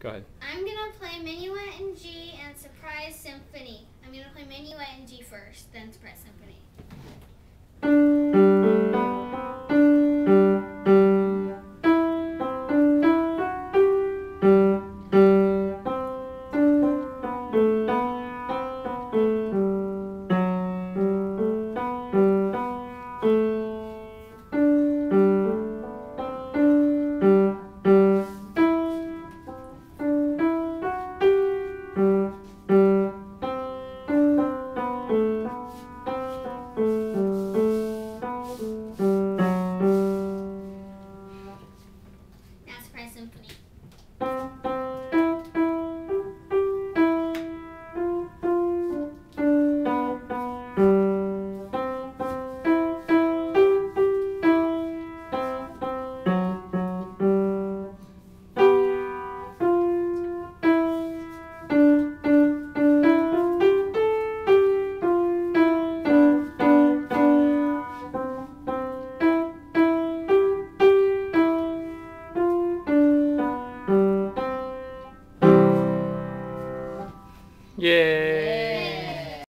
Go ahead. I'm gonna play Minuet in G and Surprise Symphony. I'm gonna play Minuet in G first, then Surprise Symphony. Now Surprise Yay. Yay.